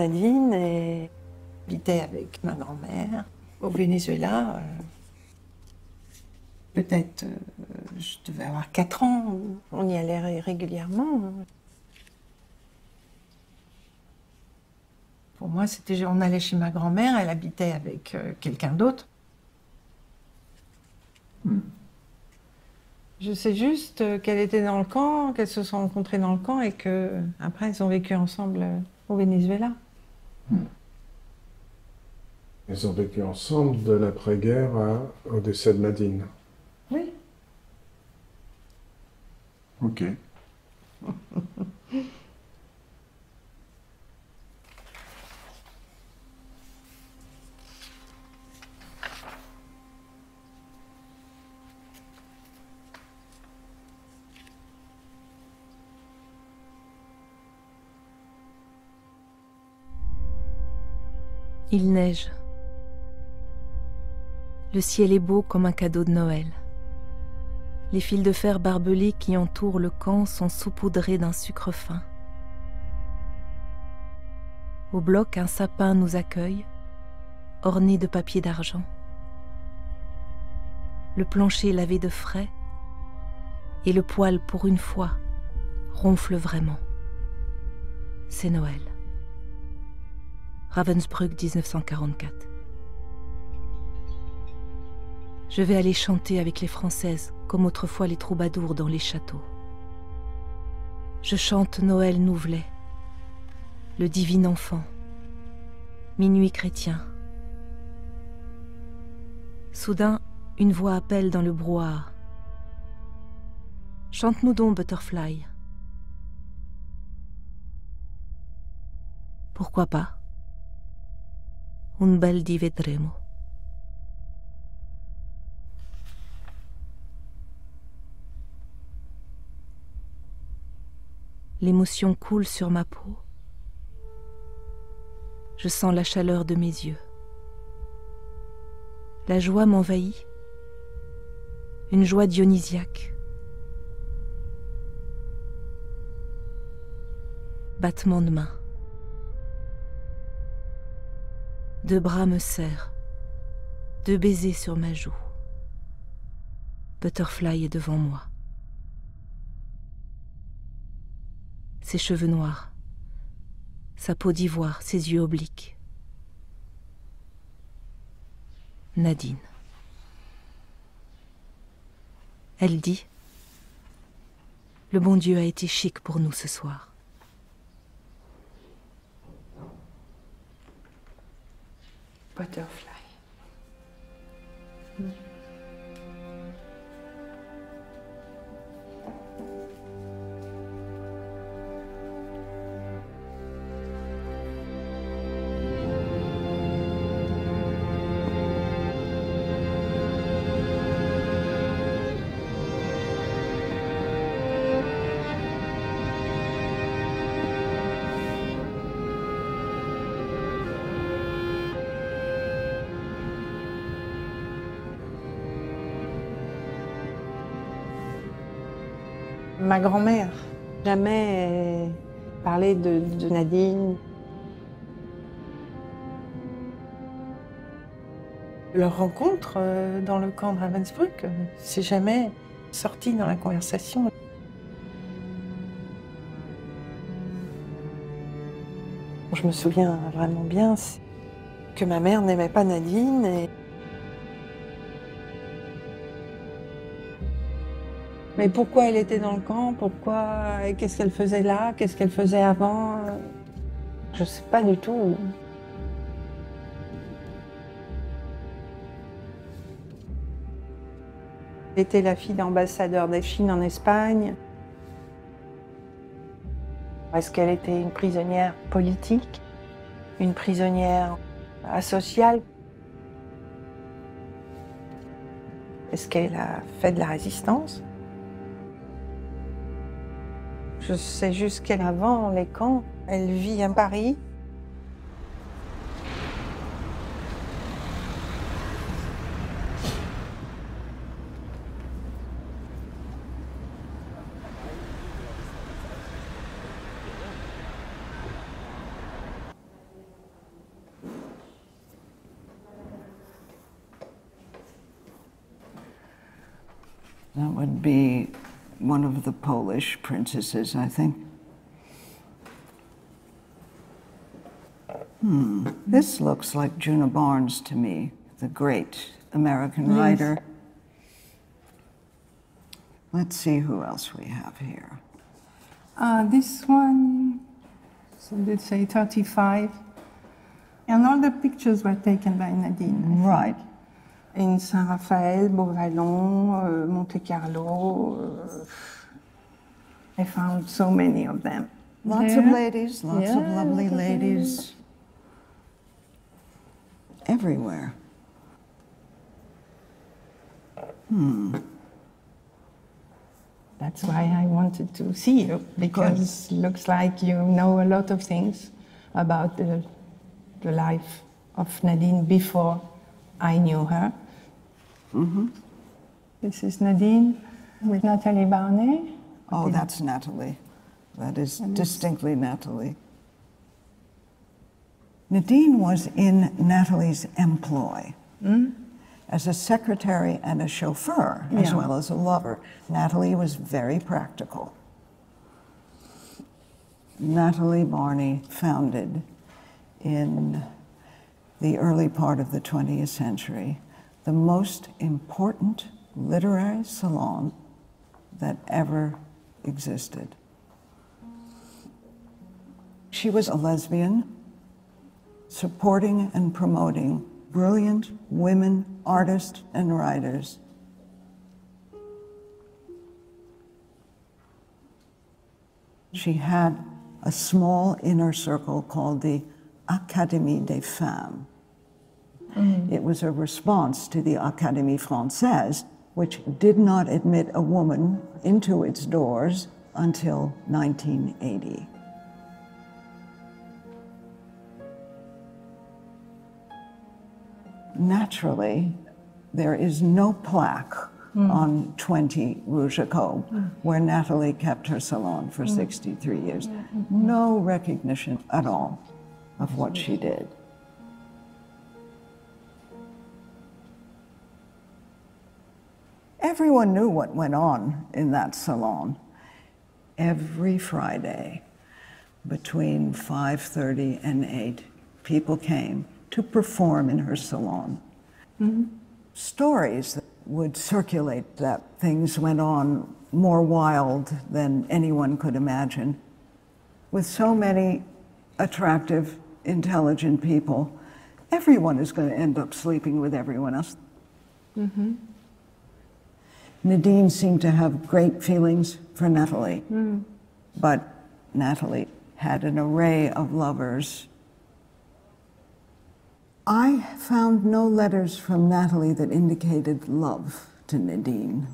Et habitait avec ma grand-mère au Venezuela. euh, Peut-être, euh, je devais avoir 4 ans. On y allait ré- régulièrement. Pour moi, c'était on allait chez ma grand-mère, elle habitait avec euh, quelqu'un d'autre. Je sais juste qu'elle était dans le camp, qu'elles se sont rencontrées dans le camp et que après elles ont vécu ensemble au Venezuela. Ils ont vécu ensemble de l'après-guerre à- au décès de Nadine. Oui. Ok. Il neige. Le ciel est beau comme un cadeau de Noël. Les fils de fer barbelés qui entourent le camp sont saupoudrés d'un sucre fin. Au bloc, un sapin nous accueille, orné de papier d'argent. Le plancher lavé de frais et le poêle, pour une fois, ronfle C'est Noël. Ravensbrück 1944. Je vais aller chanter avec les Françaises, comme autrefois les troubadours dans les châteaux. Je chante Noël Nouvelet, le divin enfant, minuit chrétien. Soudain, une voix appelle dans le brouhaha. Chante-nous donc, Butterfly. Pourquoi pas? Un bel di vedremo. L'émotion coule sur ma peau. Je sens la chaleur de mes yeux. La joie m'envahit. Une joie dionysiaque. Battement de main. Deux bras me serrent. Deux baisers sur ma joue. Butterfly est devant moi. Ses cheveux noirs, sa peau d'ivoire, ses yeux obliques. Nadine. Elle dit Le bon Dieu a été chic pour nous ce soir. butterfly. Mm. Ma grand-mère, jamais parlé de, de Nadine. Leur rencontre euh, dans le camp de Ravensbrück, euh, c'est jamais sorti dans la conversation. Je me souviens vraiment bien que ma mère n'aimait pas Nadine et Mais pourquoi elle était dans le camp? Pourquoi Qu'est-ce qu'elle faisait là? Qu'est-ce qu'elle faisait avant? Je sais pas du tout. Elle était la fille d'ambassadeur de Chine en Espagne. Est-ce qu'elle était une prisonnière politique? Une prisonnière asociale? Est-ce qu'elle a fait de la résistance? Je sais juste qu'elle avant les camps. Elle vit à Paris. One of the Polish princesses, I think. Hmm. This looks like Juna Barnes to me, the great American Yes. writer. Let's see who else we have here. Uh, this one, so let's say 35. And all the pictures were taken by Nadine. Right. In Saint Raphaël, Beauvallon, uh, Monte Carlo. Uh, I found so many of them. Lots of ladies, lots of lovely ladies. Everywhere. That's why I wanted to see you because looks like you know a lot of things about the, the life of Nadine before I knew her. Mm-hmm. This is Nadine with Natalie Barnet. Oh, that's Natalie. That is distinctly Natalie. Nadine was in Natalie's employ hmm? as a secretary and a chauffeur, as well as a lover. Natalie was very practical. Natalie Barney founded in the early part of the 20th century the most important literary salon that ever existed. She was a lesbian, supporting and promoting brilliant women artists and writers. She had a small inner circle called the Académie des Femmes. Mm. It was a response to the Académie Française, which did not admit a woman into its doors until 1980. Naturally, there is no plaque mm. on 20 Rue Jacob mm. where Natalie kept her salon for 63 years. Mm-hmm. No recognition at all of what she did. Everyone knew what went on in that salon. Every Friday between 5:30 and 8, people came to perform in her salon. Mm-hmm. Stories would circulate that things went on more wild than anyone could imagine. With so many attractive, intelligent people, everyone is going to end up sleeping with everyone else. Mm-hmm. Nadine seemed to have great feelings for Natalie, hmm. but Natalie had an array of lovers. I found no letters from Natalie that indicated love to Nadine.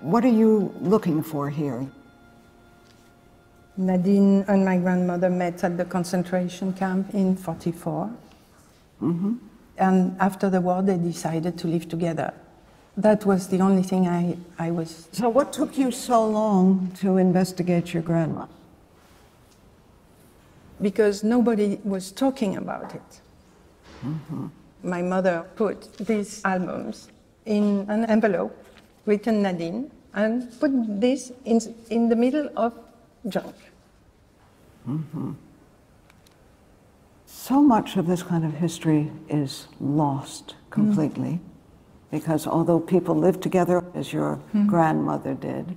What are you looking for here? Nadine and my grandmother met at the concentration camp in 44. Mm-hmm. And after the war, they decided to live together. That was the only thing I, I was. So, what took you so long to investigate your grandma? Because nobody was talking about it. Mm-hmm. My mother put these albums in an envelope, written Nadine, and put this in, in the middle of junk. Mm-hmm. So much of this kind of history is lost mm-hmm. completely because although people live together, as your mm-hmm. grandmother did,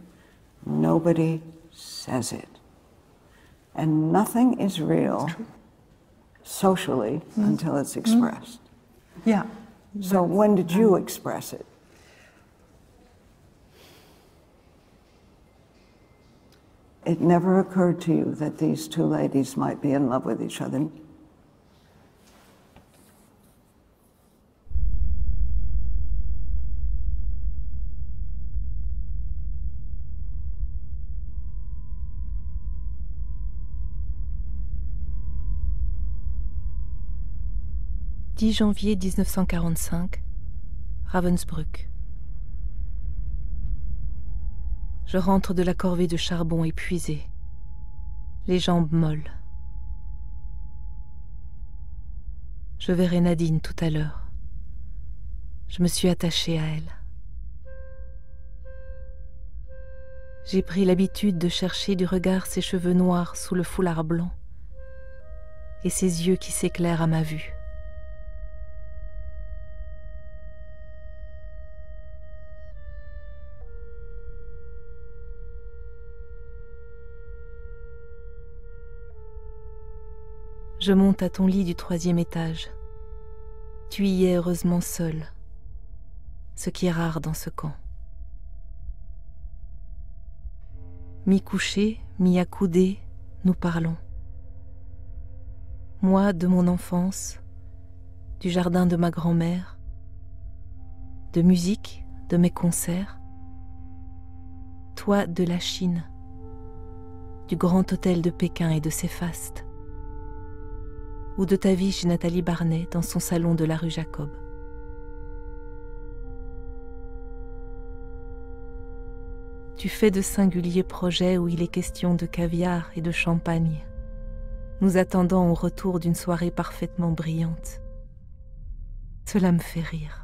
nobody says it. And nothing is real socially until it's expressed. Yeah. So, when did you express it? it never occurred to you that these two ladies might be in love with each other. janvier 1945, Ravensbrück. Je rentre de la corvée de charbon épuisée, les jambes molles. Je verrai Nadine tout à l'heure. Je me suis attachée à elle. J'ai pris l'habitude de chercher du regard ses cheveux noirs sous le foulard blanc et ses yeux qui s'éclairent à ma vue. Je monte à ton lit du troisième étage. Tu y es heureusement seul, ce qui est rare dans ce camp. Mi-couché, mi-accoudé, nous parlons. Moi de mon enfance, du jardin de ma grand-mère, de musique, de mes concerts. Toi de la Chine, du grand hôtel de Pékin et de ses fastes ou de ta vie chez Nathalie Barnet dans son salon de la rue Jacob. Tu fais de singuliers projets où il est question de caviar et de champagne, nous attendant au retour d'une soirée parfaitement brillante. Cela me fait rire.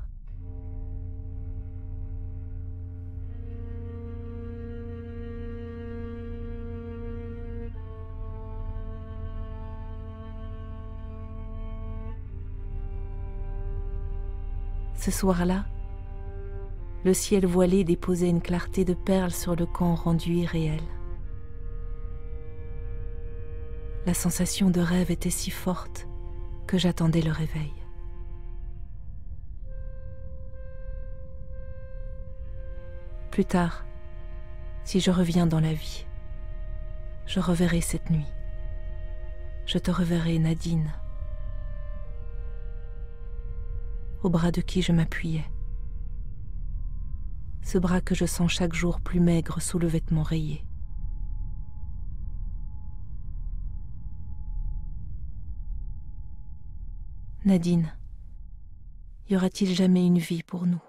Ce soir-là, le ciel voilé déposait une clarté de perles sur le camp rendu irréel. La sensation de rêve était si forte que j'attendais le réveil. Plus tard, si je reviens dans la vie, je reverrai cette nuit. Je te reverrai, Nadine, au bras de qui je m'appuyais. Ce bras que je sens chaque jour plus maigre sous le vêtement rayé. Nadine, y aura-t-il jamais une vie pour nous?